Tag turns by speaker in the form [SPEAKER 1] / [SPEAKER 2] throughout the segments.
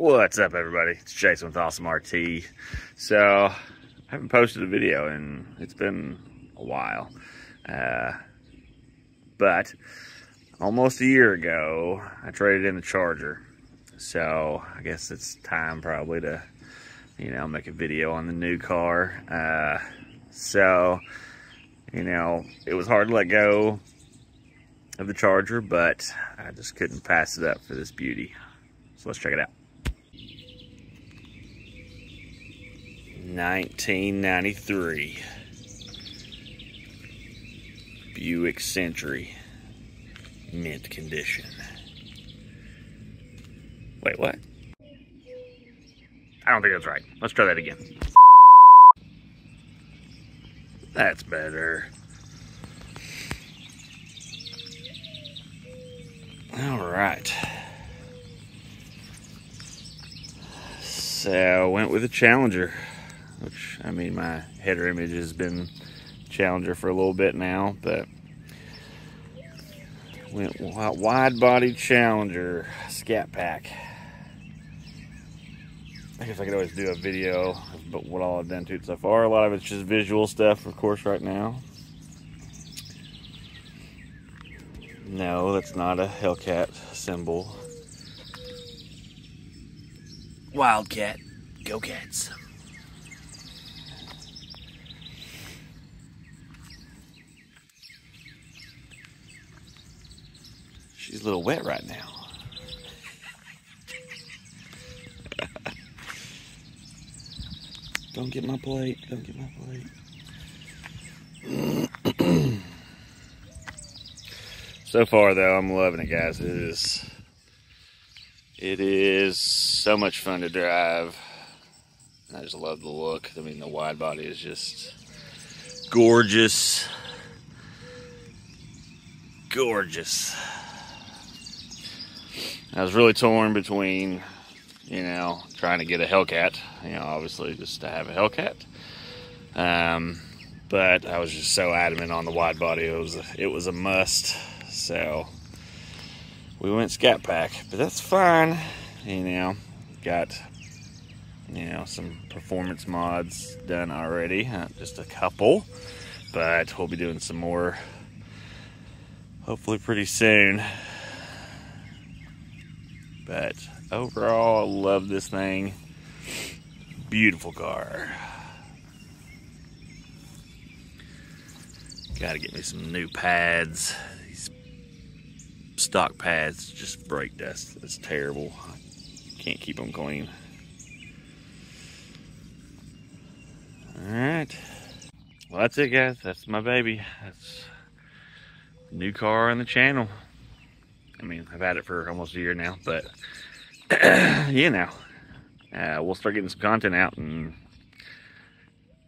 [SPEAKER 1] What's up, everybody? It's Jason with Awesome RT. So, I haven't posted a video and it's been a while. Uh, but, almost a year ago, I traded in the Charger. So, I guess it's time probably to, you know, make a video on the new car. Uh, so, you know, it was hard to let go of the Charger, but I just couldn't pass it up for this beauty. So let's check it out. 1993 Buick Century mint condition. Wait, what? I don't think that's right. Let's try that again. That's better. All right. So I went with a Challenger, which I mean my header image has been Challenger for a little bit now, but went wide body Challenger Scat Pack. I guess I could always do a video of what all I've done to it so far. A lot of it's just visual stuff, of course, right now. No, that's not a Hellcat symbol. Wildcat. Go Cats. She's a little wet right now. Don't get my plate. Don't get my plate. so far, though, I'm loving it, guys. It is it is so much fun to drive. I just love the look. I mean, the wide body is just gorgeous. Gorgeous. I was really torn between, you know, trying to get a Hellcat, you know, obviously just to have a Hellcat. Um, but I was just so adamant on the wide body. It was a, it was a must. So we went Scat Pack, but that's fine. You know, got you know some performance mods done already, uh, just a couple, but we'll be doing some more hopefully pretty soon. But overall, I love this thing. Beautiful car. Got to get me some new pads These stock pads just brake dust. It's terrible. Can't keep them clean. All right. Well, that's it, guys. That's my baby. That's new car on the channel. I mean, I've had it for almost a year now, but you know, uh, we'll start getting some content out and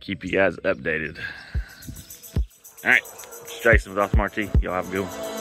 [SPEAKER 1] keep you guys updated. All right, it's Jason with Awesome RT. Y'all have a good one.